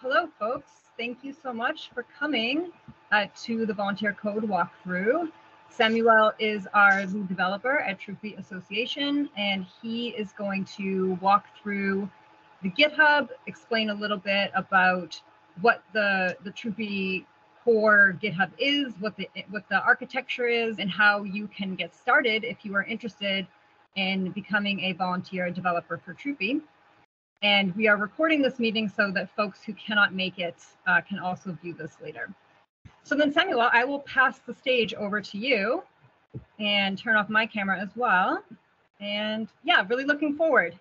hello, folks. Thank you so much for coming uh, to the Volunteer Code walkthrough. Samuel is our lead developer at Trufi Association, and he is going to walk through the GitHub, explain a little bit about what the, the Trufi core GitHub is, what the, what the architecture is, and how you can get started if you are interested in becoming a volunteer developer for Trufi. And we are recording this meeting so that folks who cannot make it uh, can also view this later. So then Samuel, I will pass the stage over to you and turn off my camera as well. And yeah, really looking forward